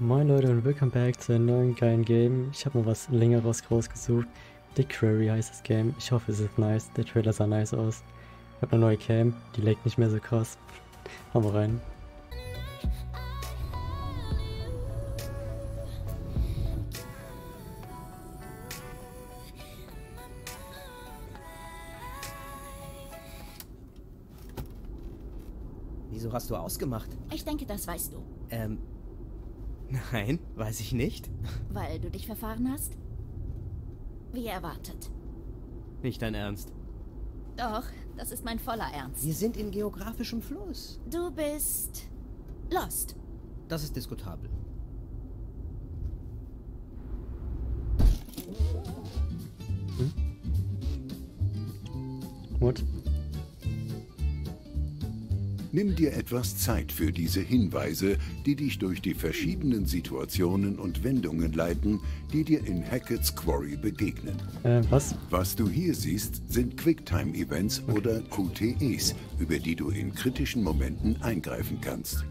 Moin Leute und willkommen back zu einem neuen geilen Game. Ich habe mal was längeres rausgesucht. The Quarry heißt das Game. Ich hoffe es ist nice. Der Trailer sah nice aus. Ich habe eine neue Cam, die leckt nicht mehr so krass. Hauen wir rein. Wieso hast du ausgemacht? Ich denke, das weißt du. Ähm. Nein, weiß ich nicht. Weil du dich verfahren hast? Wie erwartet. Nicht dein Ernst. Doch, das ist mein voller Ernst. Wir sind in geografischem Fluss. Du bist lost. Das ist diskutabel. What? Nimm dir etwas Zeit für diese Hinweise, die dich durch die verschiedenen Situationen und Wendungen leiten, die dir in Hackett's Quarry begegnen. Äh, was? Was du hier siehst, sind Quicktime-Events oder QTEs, über die du in kritischen Momenten eingreifen kannst.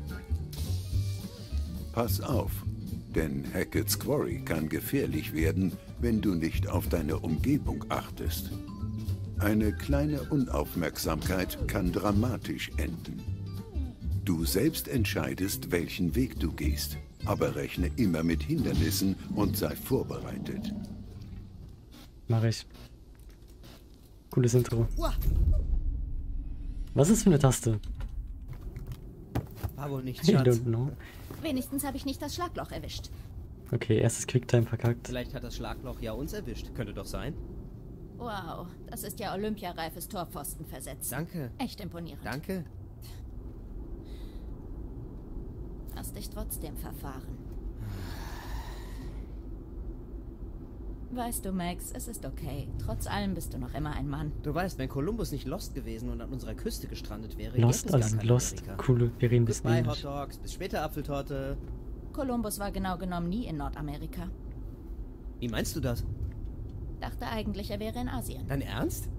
Pass auf, denn Hackett's Quarry kann gefährlich werden, wenn du nicht auf deine Umgebung achtest. Eine kleine Unaufmerksamkeit kann dramatisch enden. Du selbst entscheidest, welchen Weg du gehst, aber rechne immer mit Hindernissen und sei vorbereitet. Mach ich. Cooles Intro. Was ist für eine Taste? War wohl nicht, I Schatz. don't know. Wenigstens habe ich nicht das Schlagloch erwischt. Okay, erstes Quicktime verkackt. Vielleicht hat das Schlagloch ja uns erwischt. Könnte doch sein. Wow, das ist ja olympiareifes Torpfosten versetzt. Danke. Echt imponierend. Danke. Hast dich trotzdem verfahren. Weißt du, Max, es ist okay. Trotz allem bist du noch immer ein Mann. Du weißt, wenn Kolumbus nicht lost gewesen und an unserer Küste gestrandet wäre, Lost, gäbe es also Lost. Amerika. Coole, wir reden bisschen Goodbye. Hot Dogs. Bis später, Apfeltorte. Kolumbus war genau genommen nie in Nordamerika. Wie meinst du das? Dachte eigentlich, er wäre in Asien. Dein Ernst?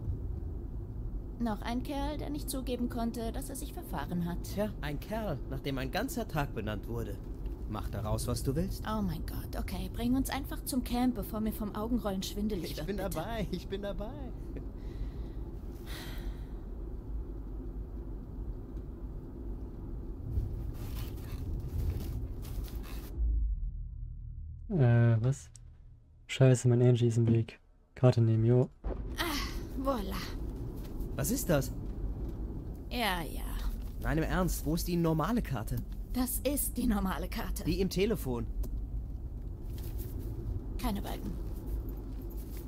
Noch ein Kerl, der nicht zugeben konnte, dass er sich verfahren hat. Tja, ein Kerl, nach dem ein ganzer Tag benannt wurde. Mach daraus, was du willst. Oh mein Gott, okay, bring uns einfach zum Camp, bevor mir vom Augenrollen schwindelig Ich wird. bin bitte. dabei, ich bin dabei. Äh, was? Scheiße, mein Angie ist im Weg. Karte nehmen, jo. Voila. Was ist das? Ja, ja. Nein, im Ernst, wo ist die normale Karte? Das ist die normale Karte. Die im Telefon. Keine Balken.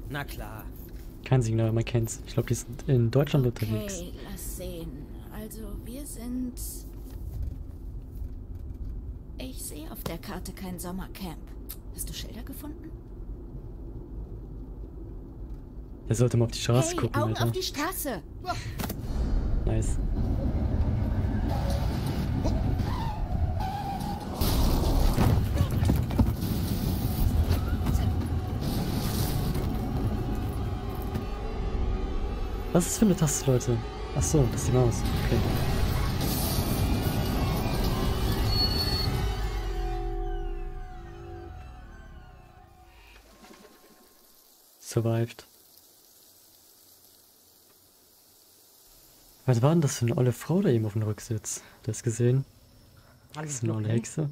Na klar. Kein Signal, man kennt's. Ich glaube, die sind in Deutschland unterwegs. Okay, lass sehen. Also, wir sind... Ich sehe auf der Karte kein Sommercamp. Hast du Schilder gefunden? Er sollte mal auf die Straße hey, gucken, Augen Alter. auf die Straße! Nice. Was ist für eine Taste, Leute? Ach so, das ist die Maus. Okay. Survived. Was war denn das für eine olle Frau da eben auf dem Rücksitz? Du hast gesehen? Das ist eine olle Hexe.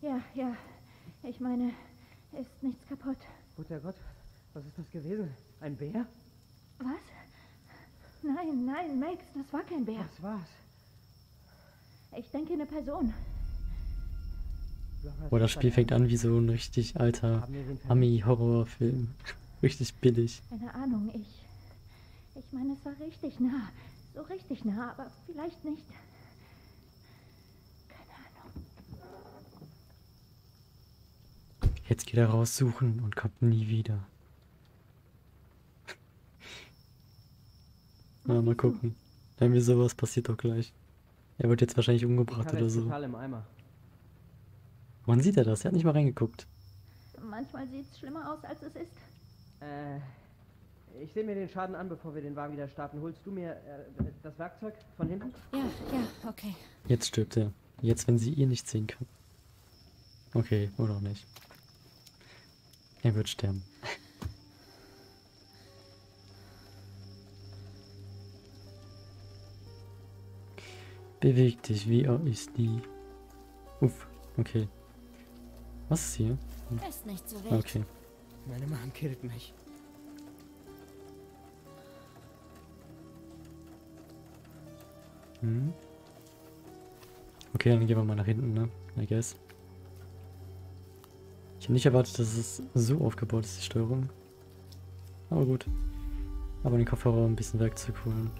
Ja, ja. Ich meine, ist nichts kaputt. Guter Gott, was ist das gewesen? Ein Bär? Was? Nein, nein, Max, das war kein Bär. Was war's? Ich denke eine Person. Boah, das Spiel fängt an wie so ein richtig alter Ami-Horrorfilm. Richtig billig. Keine Ahnung, ich. Ich meine, es war richtig nah. So richtig nah, aber vielleicht nicht. Keine Ahnung. Jetzt geht er raussuchen und kommt nie wieder. Na, mal gucken. Irgendwie sowas passiert doch gleich. Er wird jetzt wahrscheinlich umgebracht oder so. total im Eimer. Wann sieht er das? Er hat nicht mal reingeguckt. Manchmal sieht es schlimmer aus, als es ist. Äh, ich sehe mir den Schaden an, bevor wir den Wagen wieder starten. Holst du mir äh, das Werkzeug von hinten? Ja, ja, okay. Jetzt stirbt er. Jetzt, wenn sie ihn nicht sehen kann. Okay, oder auch nicht. Er wird sterben. Beweg dich, wie er ist die. Uff, okay. Was ist hier? Ist nicht so. Okay. Meine Mom killt mich. Hm. Okay, dann gehen wir mal nach hinten, ne? I guess. Ich habe nicht erwartet, dass es so aufgebaut ist, die Steuerung. Aber gut. Aber den Kopfhörer ein bisschen Werkzeug holen.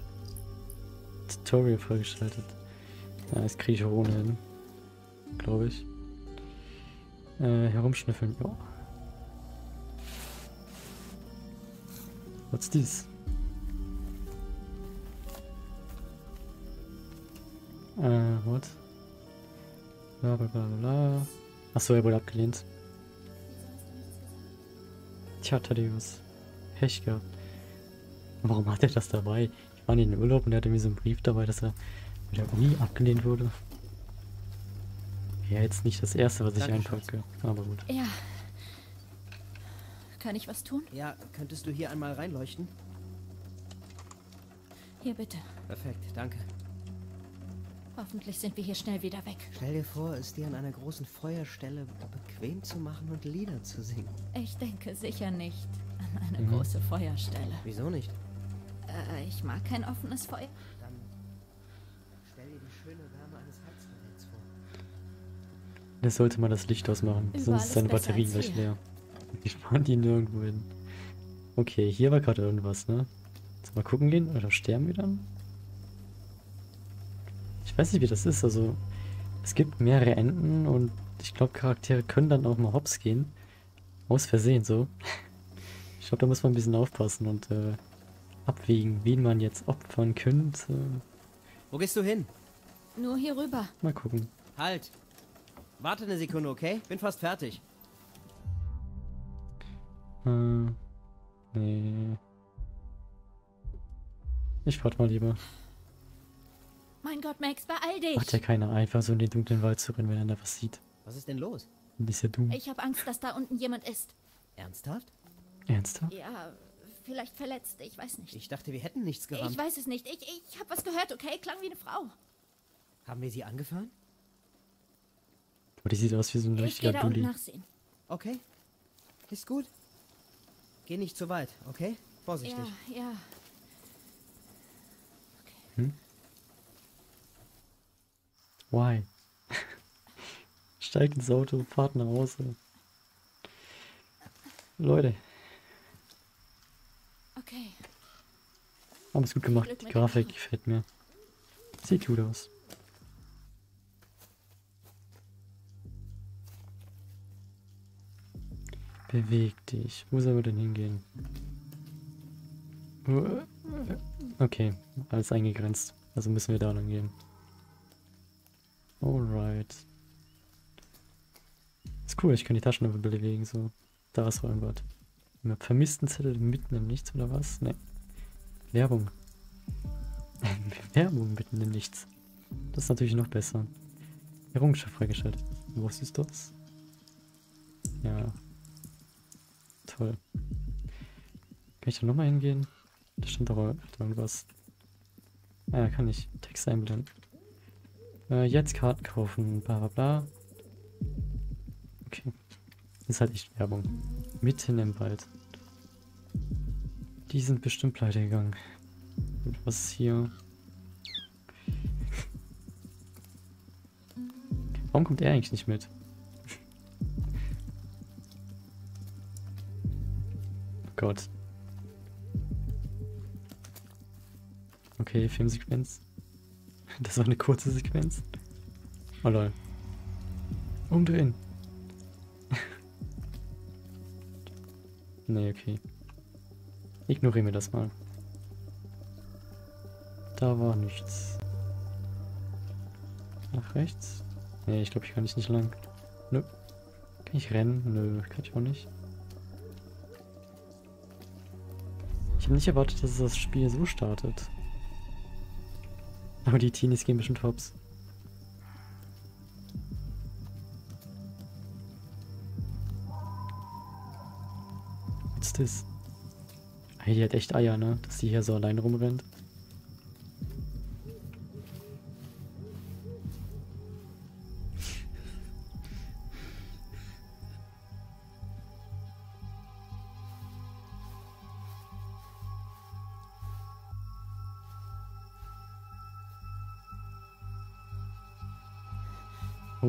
Tutorial freigeschaltet. Ja, das kriege ich auch ohne hin. Glaube ich. Äh, herumschnüffeln. Ja. What's this? Äh, what? Bla bla bla bla. Achso, er wurde abgelehnt. Tja, Thaddeus. Pech gehabt. Warum hat er das dabei? Ich war in den Urlaub und er hatte mir so einen Brief dabei, dass er mit der Uni abgelehnt wurde. Ja, jetzt nicht das erste, was ich einpacke. Aber gut. Ja. Kann ich was tun? Ja, könntest du hier einmal reinleuchten? Hier bitte. Perfekt, danke. Hoffentlich sind wir hier schnell wieder weg. Stell dir vor, es dir an einer großen Feuerstelle bequem zu machen und Lieder zu singen. Ich denke sicher nicht an eine Mhm. große Feuerstelle. Wieso nicht? Äh, ich mag kein offenes Feuer. Dann stell dir die schöne Wärme eines Heizgeräts vor. Das sollte mal das Licht ausmachen, Überall sonst ist seine Batterie gleich leer. Ich fand ihn nirgendwo hin. Okay, hier war gerade irgendwas, ne? Jetzt mal gucken gehen, oder sterben wir dann? Ich weiß nicht, wie das ist, also es gibt mehrere Enden und ich glaube, Charaktere können dann auch mal hops gehen. Aus Versehen so. Ich glaube, da muss man ein bisschen aufpassen und äh, abwägen, wen man jetzt opfern könnte. Wo gehst du hin? Nur hier rüber. Mal gucken. Halt! Warte eine Sekunde, okay? Bin fast fertig. Äh, nee. Ich warte mal lieber. Mein Gott, Max, beeil dich. Macht ja keiner einfach so in den dunklen Wald zu rennen, wenn er da was sieht. Was ist denn los? Und ist ja dumm. Ich habe Angst, dass da unten jemand ist. Ernsthaft? Ernsthaft? Ja, vielleicht verletzt. Ich weiß nicht. Ich dachte, wir hätten nichts gerammt. Ich weiß es nicht. Ich, ich habe was gehört, okay? Klang wie eine Frau. Haben wir sie angefahren? Aber die sieht aus wie so ein Ich gehe richtiger da unten Dulli. nachsehen. Okay. Ist gut. Geh nicht zu weit, okay? Vorsichtig. Ja, ja. Why? Steigt ins Auto, fahrt nach Hause. Leute, Okay. haben es gut gemacht. Die Grafik gefällt mir. Sieht gut aus. Beweg dich. Wo sollen wir denn hingehen? Okay, alles eingegrenzt. Also müssen wir da lang gehen. Alright. Ist cool, ich kann die Taschen bewegen, so. Da ist Räumbad. Vermissten Zettel mitten im Nichts oder was? Ne. Werbung. Werbung mitten im Nichts. Das ist natürlich noch besser. Errungenschaft freigeschaltet. Was ist das? Ja. Toll. Kann ich da nochmal hingehen? Da stand doch irgendwas. Ah kann ich. Text einblenden. Äh, jetzt Karten kaufen, bla bla bla. Okay. Ist halt echt Werbung. Mitten im Wald. Die sind bestimmt pleite gegangen. Und was ist hier? Warum kommt er eigentlich nicht mit? oh Gott. Okay, Filmsequenz. Das war eine kurze Sequenz. Oh lol. Umdrehen. nee, okay. Ignorieren wir das mal. Da war nichts. Nach rechts? Nee, ich glaube, ich kann ich nicht lang. Nö. Kann ich rennen? Nö, kann ich auch nicht. Ich habe nicht erwartet, dass das Spiel so startet. Aber die Teenies gehen bestimmt hops. Was ist das? Hey, die hat echt Eier, ne? Dass die hier so allein rumrennt.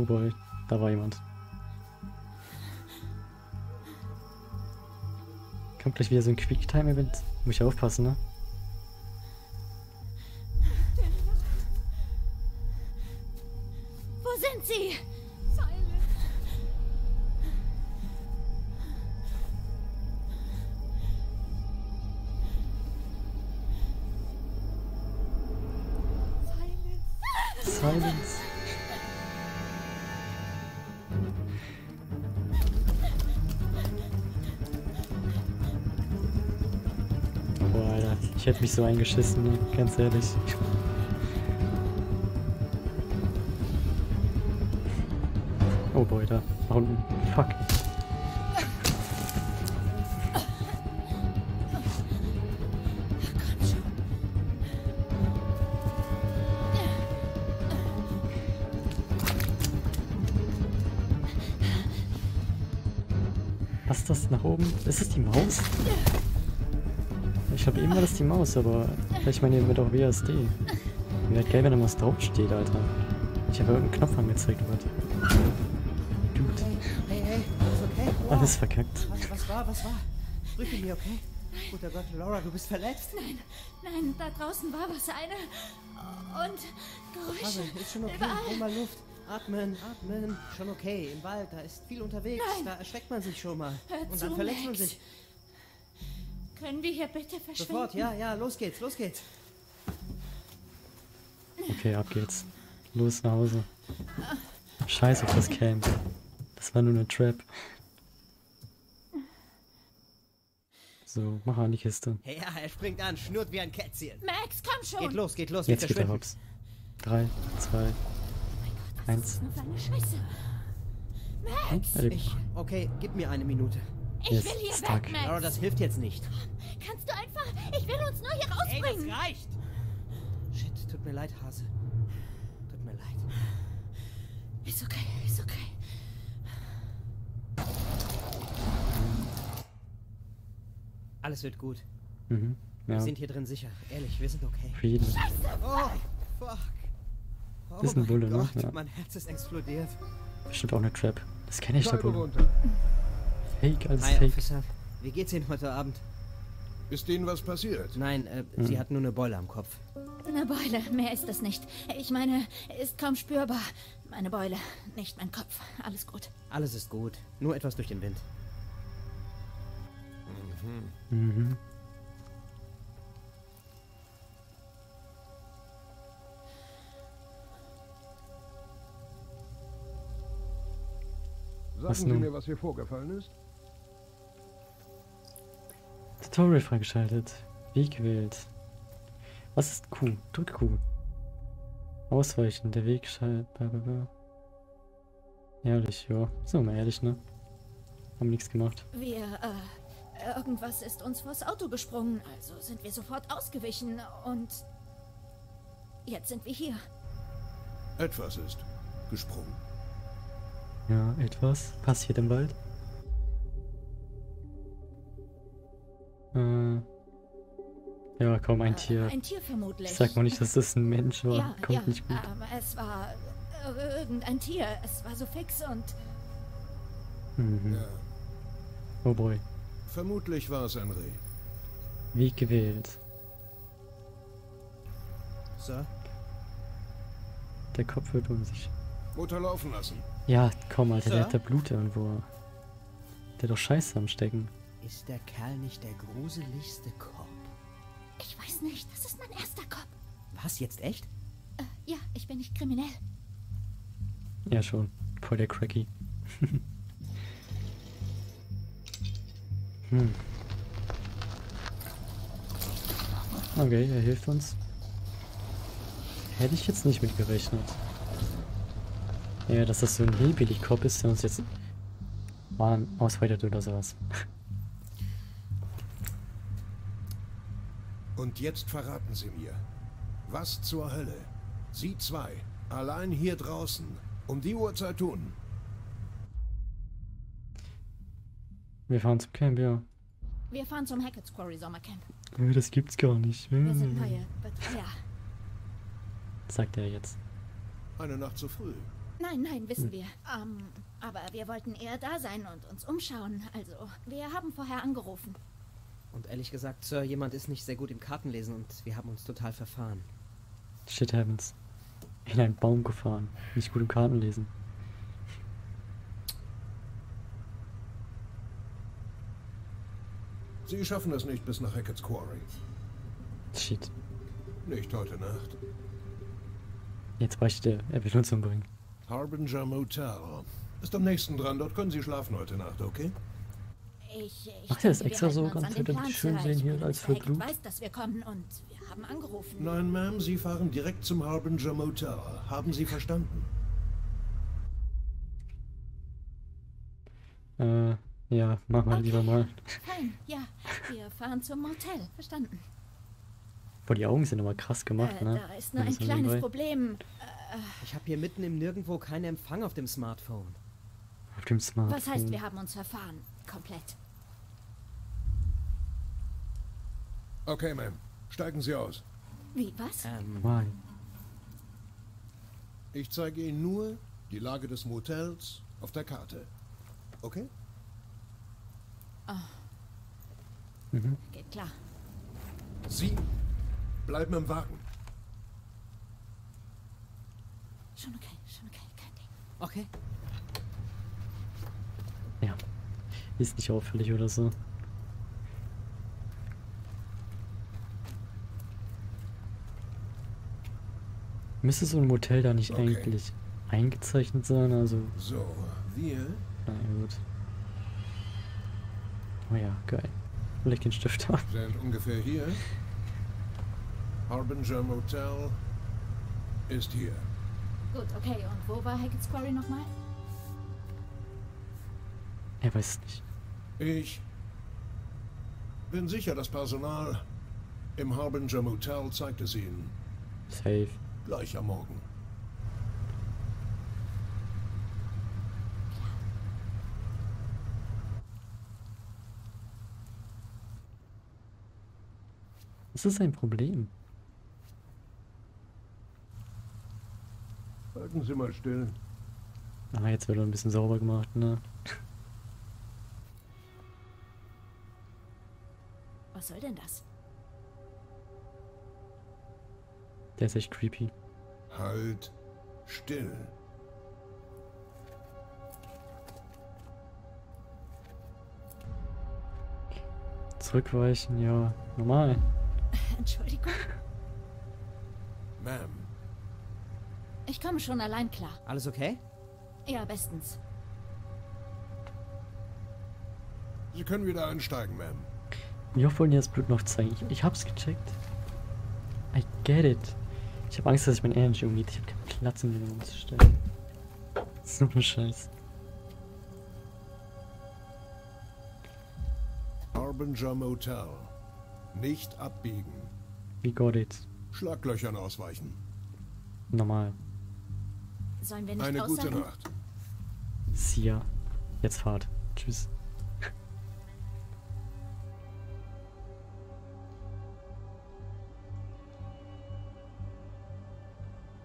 Oh boy, da war jemand. Kommt gleich wieder so ein Quicktime-Event. Muss ich aufpassen, ne? Wo sind sie? Silence. Boah, Ich hätte mich so eingeschissen, ganz ehrlich. Oh boy, da. Da unten. Fuck. Eben war das die Maus, aber vielleicht meine ich damit auch WSD. Wäre geil, wenn da was draufsteht, Alter. Ich habe irgendeinen Knopf angezeigt wird. Dude, Hey, hey, alles okay? Wow. alles verkackt. Was, was war, was war? Sprich mir, okay? Guter Gott, Laura, du bist verletzt? Nein, nein, da draußen war was, eine. Und Geräusche. Hase, ist schon okay. Überall. Hol mal Luft. Atmen, atmen. Schon okay. Im Wald, da ist viel unterwegs. Nein. Da erschreckt man sich schon mal. Hör Und zu, dann verletzt man Max. sich. Können wir hier bitte verschwinden? Sofort, ja, ja, los geht's, los geht's. Okay, ab geht's. Los nach Hause. Scheiß auf das Camp. Das war nur eine Trap. So, mach an die Kiste. Hey, ja, er springt an, schnurrt wie ein Kätzchen. Max, komm schon! Geht los, geht los, Jetzt geht er verschwinden. hops. Drei, zwei, eins. für eine Scheiße? Max, Hm? Ich, okay, gib mir eine Minute. Ich will hier stuck. weg, Laura, Max. das hilft jetzt nicht. Kannst du einfach... Ich will uns nur hier rausbringen. reicht! Shit, tut mir leid, Hase. Tut mir leid. ist okay, ist okay. Alles wird gut. Mhm. Wir Ja, sind hier drin sicher. Ehrlich, wir sind okay. Frieden. Oh, fuck. Oh Das ist ein mein Bulle, ne? Gott, Ja. mein Herz ist explodiert. Bestimmt auch eine Trap. Das kenne ich, der Scheibe Bulle. runter. Fake als Hi, Fake. Officer. Wie geht's Ihnen heute Abend? Ist Ihnen was passiert? Nein, äh, Hm. sie hat nur eine Beule am Kopf. Eine Beule, mehr ist es nicht. Ich meine, ist kaum spürbar. Meine Beule, nicht mein Kopf. Alles gut. Alles ist gut. Nur etwas durch den Wind. Mhm. Sagen Was Sie nun? mir, was hier vorgefallen ist? Tutorial freigeschaltet. Weg gewählt. Was ist Q? Drück Q. Ausweichen, der Weg schalt. Blablabla. Ehrlich, ja. Wir mal ehrlich, ne? Haben nichts gemacht. Wir, äh, irgendwas ist uns vors Auto gesprungen, also sind wir sofort ausgewichen und jetzt sind wir hier. Etwas ist gesprungen. Ja, etwas passiert im Wald. Äh. Ja, kaum ein Äh, Tier. Ein Tier vermutlich. Sag mal nicht, dass das ein Mensch war. Ja, Kommt ja, nicht gut. ähm, es war äh, irgendein Tier. Es war so fix und Mhm. Ja. Oh boy. Vermutlich war es ein Reh. Weg gewählt. Sir? Der Kopf wird unsicher. Motor laufen lassen. Ja, komm, Alter, der Sir? hat da Blut irgendwo. Der hat doch Scheiße am Stecken. Ist der Kerl nicht der gruseligste Cop? ich weiß nicht, das ist mein erster Kopf. Was, jetzt echt? Äh, ja, ich bin nicht kriminell. Ja, schon. Voll der Cracky. hm. Okay, er hilft uns. Hätte ich jetzt nicht mit gerechnet. Ja, dass das so ein Hillbilly-Cop ist, der uns jetzt Bahn ausweitet oder sowas. Und jetzt verraten Sie mir, was zur Hölle Sie zwei allein hier draußen um die Uhrzeit tun? Wir fahren zum Camp, ja. Wir fahren zum Hackett's Quarry Sommercamp. Das gibt's gar nicht. Wir sind neue Betreuer. Sagt er jetzt. Eine Nacht zu früh. Nein, nein, Hm. wissen wir. Ähm, aber wir wollten eher da sein und uns umschauen. Also, wir haben vorher angerufen. Und ehrlich gesagt, Sir, jemand ist nicht sehr gut im Kartenlesen und wir haben uns total verfahren. Shit happens. In einen Baum gefahren. Nicht gut im Kartenlesen. Sie schaffen es nicht bis nach Hackett's Quarry. Shit. Nicht heute Nacht. Jetzt bräuchte er, er will uns umbringen. Harbinger Motel. Ist am nächsten dran. Dort können Sie schlafen heute Nacht, okay? Ich, ich Macht das denke, wir extra so ganz an für, den damit schön sehen Ich hier als für Blut? weiß, dass wir kommen und wir haben angerufen. Nein, Ma'am, Sie fahren direkt zum Harbinger Motel. Haben Sie verstanden? Äh, ja, mach mal lieber mal. Fein, ja. Wir fahren zum Motel. Verstanden. Boah, die Augen sind aber krass gemacht, äh, ne? Da ist nur ein kleines nebenbei- Problem. Ich habe hier mitten im Nirgendwo keinen Empfang auf dem Smartphone. Auf dem Smartphone. Was heißt, wir haben uns verfahren? Komplett. Okay, Ma'am. Steigen Sie aus. Wie, was? Ähm, Why? Ich zeige Ihnen nur die Lage des Motels auf der Karte. Okay? Mhm. Geht klar. Sie bleiben im Wagen. Schon okay, schon okay, kein Ding. okay. Ja. Ist nicht auffällig oder so. Müsste so ein Motel da nicht Okay. eigentlich eingezeichnet sein? Also, So, wir na ja, gut. Oh ja, geil. Leg den Stift ab. sind ungefähr hier. Harbinger Motel ist hier. Gut, okay. Und wo war Hackett's Quarry nochmal? Er weiß es nicht. Ich bin sicher, das Personal im Harbinger Motel zeigt es Ihnen Safe. gleich am Morgen. Was ist sein Problem? Halten Sie mal still. Ah, jetzt wird er ein bisschen sauber gemacht, ne? Was soll denn das? Der ist echt creepy. Halt still. Zurückweichen, ja, normal. Entschuldigung. Ma'am, komme schon allein klar. Alles okay? Ja, bestens. Sie können wieder einsteigen, Ma'am. Oft wollen das Blut noch zeigen? Ich, ich hab's gecheckt. I get it. Ich habe Angst, dass ich mein Energy umgeht. Ich habe keinen Platz, um den umzustellen. So ein Scheiß. Harbinger Motel. Nicht abbiegen. Wie got it. Schlaglöchern ausweichen. Normal. Sollen wir nicht Eine gute aussagen? Nacht. Sia. Jetzt Fahrt. Tschüss.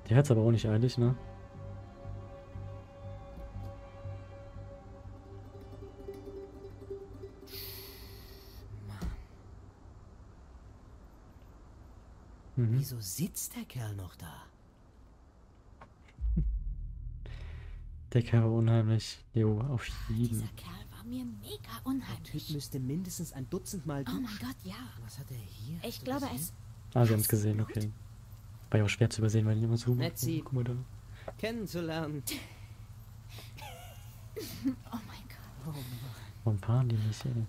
Der hat's aber auch nicht eilig, ne? Mhm. Wieso sitzt der Kerl noch da? Der Kerl war unheimlich. Jo, auf jeden. Dieser Kerl war mir mega Der Typ unheimlich. müsste mindestens ein Dutzend Mal Oh duschen. mein Gott, ja. Was hat er hier? Ich glaube, es. Ah, wir haben es gesehen, okay. War ja auch schwer zu übersehen, weil die immer so. Netzi. Guck mal da. Kennenzulernen. Oh mein Gott. Warum fahren die nicht, ey?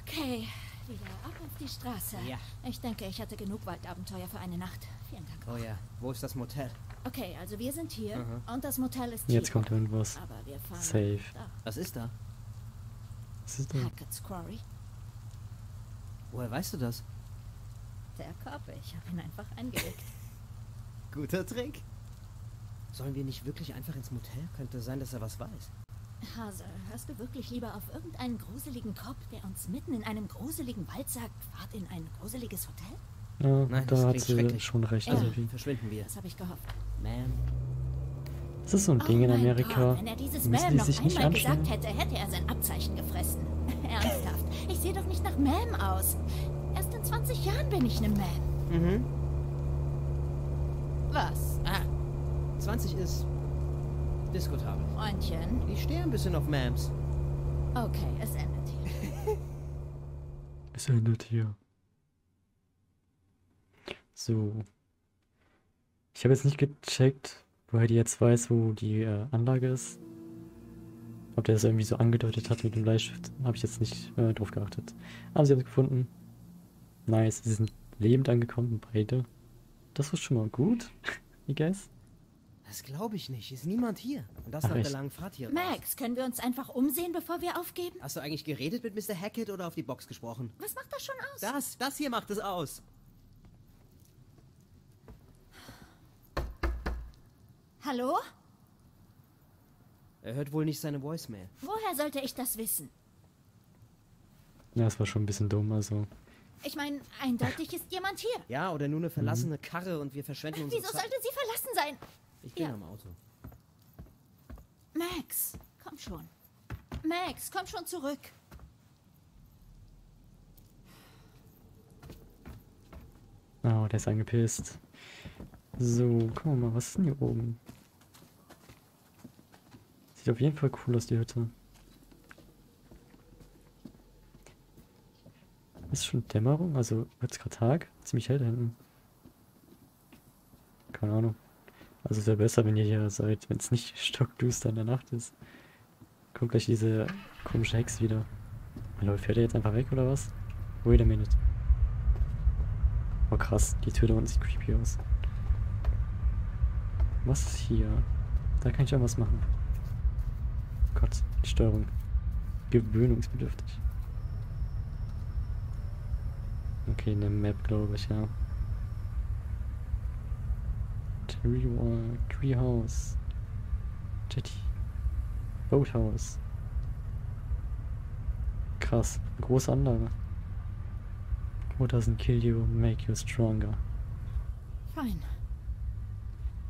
Okay, wieder ab auf die Straße. Ja. Ich denke, ich hatte genug Waldabenteuer für eine Nacht. Vielen Dank. Oh ja, wo ist das Motel? Okay, also wir sind hier Mhm. und das Motel ist Jetzt hier. kommt irgendwas. Aber wir fahren Safe. da. Was ist da? Was ist das? Hackett's Quarry. Woher weißt du das? Der Kopf, ich habe ihn einfach eingelegt. Guter Trick. Sollen wir nicht wirklich einfach ins Motel? Könnte sein, dass er was weiß. Hase, hörst du wirklich lieber auf irgendeinen gruseligen Kopf, der uns mitten in einem gruseligen Wald sagt, fahrt in ein gruseliges Hotel? Ja, Nein, das da hat sie schon recht. Also verschwinden wir. Das habe ich gehofft. Ma'am. Das ist so ein Ding oh in mein Amerika. Gott, wenn er dieses Müssen die noch sich nicht einmal gesagt anstrengen? hätte, hätte er sein Abzeichen gefressen. Ernsthaft, ich sehe doch nicht nach Ma'am aus. Erst in 20 Jahren bin ich eine Ma'am. Mhm. Was? Ah. 20 ist diskutabel. Freundchen. Ich stehe ein bisschen auf Mams. Okay, es endet hier. Es endet hier. So. Ich habe jetzt nicht gecheckt, woher die jetzt weiß, wo die äh, Anlage ist. Ob der das irgendwie so angedeutet hat mit dem Bleistift, habe ich jetzt nicht äh, drauf geachtet. Aber sie haben es gefunden. Nice, sie sind lebend angekommen, beide. Das ist schon mal gut, I guess. Das glaube ich nicht. Ist niemand hier. Und das Ach, nach der echt? langen Fahrt hier. raus. Max, können wir uns einfach umsehen, bevor wir aufgeben? Hast du eigentlich geredet mit Mr. Hackett oder auf die Box gesprochen? Was macht das schon aus? Das, das hier macht es aus. Hallo? Er hört wohl nicht seine Voicemail. Woher sollte ich das wissen? Ja, das war schon ein bisschen dumm, also. Ich meine, eindeutig ist jemand hier. Ja, oder nur eine verlassene Karre und wir verschwenden unsere Wieso Zeit. sollte sie verlassen sein? Ich bin Ja. am Auto. Max, komm schon. Max, komm schon zurück. Oh, der ist angepisst. So, guck mal, was ist denn hier oben? Sieht auf jeden Fall cool aus, die Hütte. Ist schon Dämmerung? Also wird es gerade Tag? Ziemlich hell da hinten. Keine Ahnung. Also es wäre besser, wenn ihr hier seid, wenn es nicht stockduster in der Nacht ist. Kommt gleich diese komische Hex wieder. Hallo, fährt er jetzt einfach weg oder was? Wait a minute. Oh krass, die Tür da unten sieht creepy aus. Was ist hier? Da kann ich irgendwas machen. Gott, die Steuerung. Gewöhnungsbedürftig. Okay, eine Map, glaube ich, ja. Tree Wall, Treehouse. Jetty. Boathouse. Krass, eine große Anlage. What doesn't kill you, make you stronger. Fein.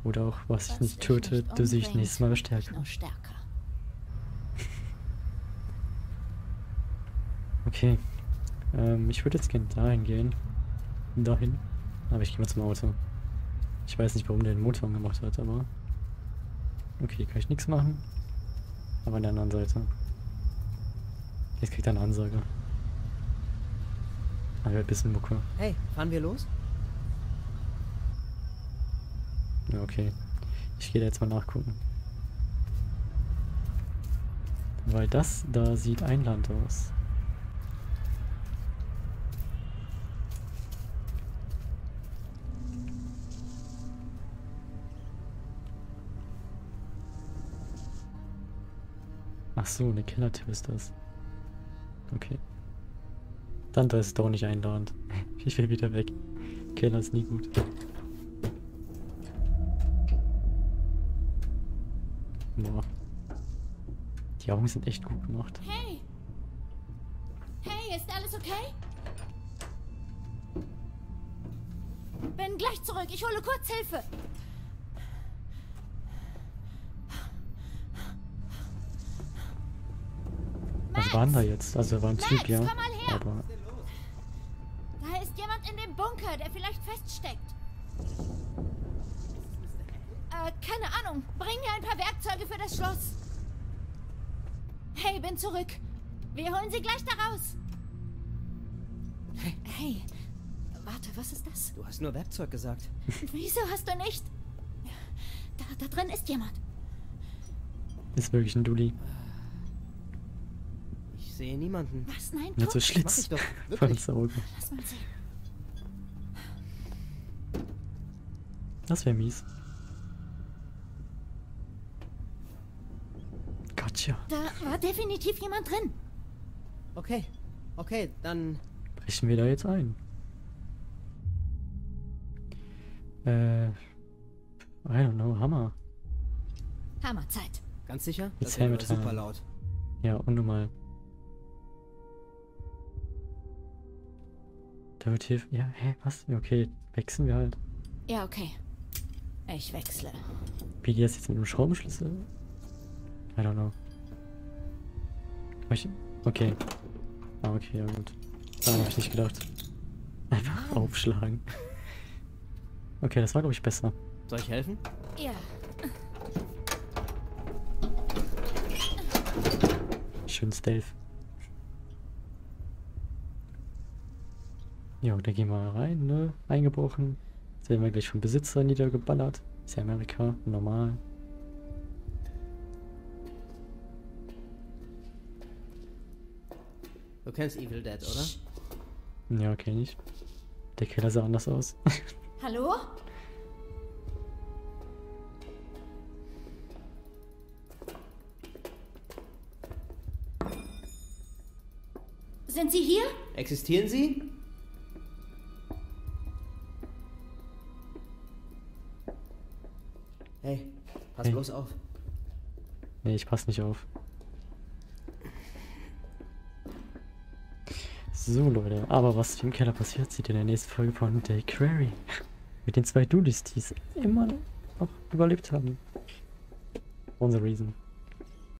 Oder auch, was dich nicht tötet, du umbringt, nächstes Mal stärker. Okay. Ähm, ich würde jetzt gerne dahin gehen. Dahin. Aber ich gehe mal zum Auto. Ich weiß nicht, warum der den Motor gemacht hat, aber. Okay, kann ich nichts machen. Aber an der anderen Seite. Jetzt kriegt er eine Ansage. Ah, ja, ein bisschen Mucke. Hey, fahren wir los? Ja, okay. Ich gehe da jetzt mal nachgucken. Weil das da sieht einladend aus. So, eine Kellertür ist das. Okay. Dann da ist es doch nicht einladend. Ich will wieder weg. Keller ist nie gut. Boah. Die Augen sind echt gut gemacht. Hey! Hey, ist alles okay? Bin gleich zurück. Ich hole kurz Hilfe. Was war denn da jetzt? Also er war ein Max, Typ, ja. komm mal her. Aber Da ist jemand in dem Bunker, der vielleicht feststeckt. Äh, keine Ahnung. Bring mir ein paar Werkzeuge für das Schloss. Hey, bin zurück. Wir holen sie gleich da raus. Hey, warte, was ist das? Du hast nur Werkzeug gesagt. Wieso hast du nicht? Da, da drin ist jemand. ist wirklich ein Dulli. Ich sehe niemanden. Was? Nein, Mit so guck. mach ich Schlitz. doch. Voll Wirklich. ins Auge. Lass mal sehen. Das wäre mies. Gotcha. Da war definitiv jemand drin. Okay. Okay, dann. Brechen wir da jetzt ein. Äh. I don't know, Hammer. Hammerzeit. Ganz sicher? Jetzt Das Hammer super laut. Ja, unnormal. Da wird hier. Ja, hä, was? Ja, Okay, wechseln wir halt. Ja, okay. Ich wechsle. Wie geht das jetzt mit dem Schraubenschlüssel? I don't know. Okay. Ah, okay, ja gut. Daran habe ich nicht gedacht. Einfach aufschlagen. Okay, das war glaube ich besser. Soll ich helfen? Ja, Schön Stealth. Jo, da gehen wir rein, ne? Eingebrochen. Jetzt werden wir gleich vom Besitzer niedergeballert. Ist ja Amerika, normal. Du kennst Evil Dead, oder? Ja, okay, nicht. Der Keller sah anders aus. hallo? Sind Sie hier? Existieren sie? Hey. bloß auf. nee, ich pass nicht auf. So, Leute. Aber was im Keller passiert, seht ihr in der nächsten Folge von The Quarry. Mit den zwei Dudes, die es immer noch überlebt haben. The reason.